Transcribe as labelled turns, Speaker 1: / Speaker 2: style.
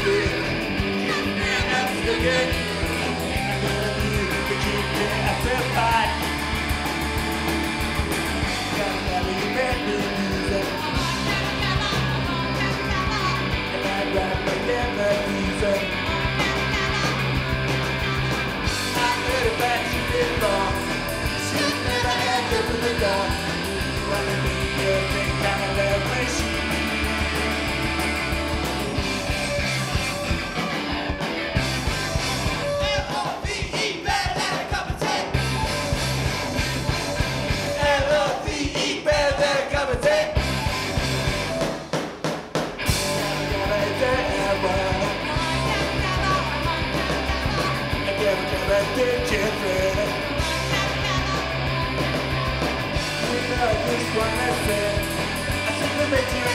Speaker 1: Nothing, nothing else again. I'm I think we you.